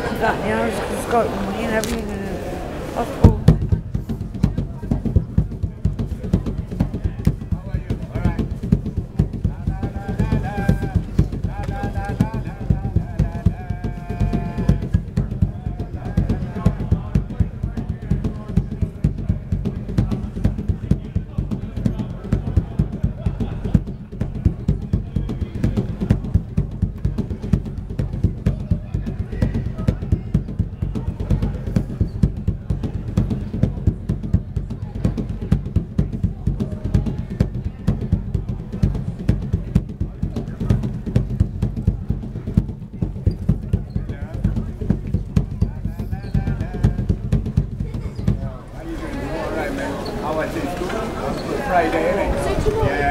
that, you know, because it's got money and everything. Was it? Friday, eh? innit? Yeah, yeah.